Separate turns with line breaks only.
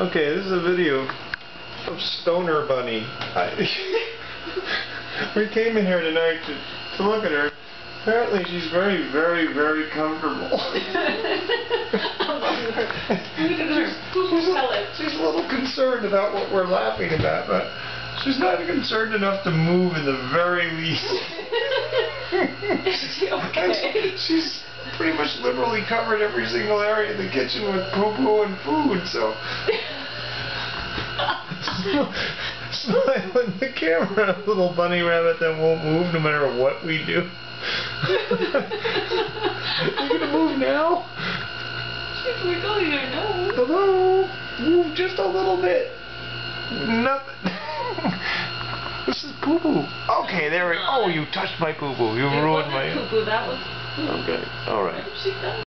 Okay, this is a video of Stoner Bunny. I, we came in here tonight to, to look at her. Apparently she's very, very, very comfortable.
Look at her.
she's, a, she's a little concerned about what we're laughing about, but she's not concerned enough to move in the very least.
Is she okay?
she's pretty much liberally covered every single area of the kitchen with poo-poo and food, so... Smile in the camera, little bunny rabbit that won't move no matter what we do. you gonna move now?
She's wiggling her nose.
Hello? Move just a little bit. Nothing. this is poo poo. Okay, there we Oh, you touched my poo poo. You
It
ruined
wasn't
my.
poo-poo, that was...
Okay.
She done.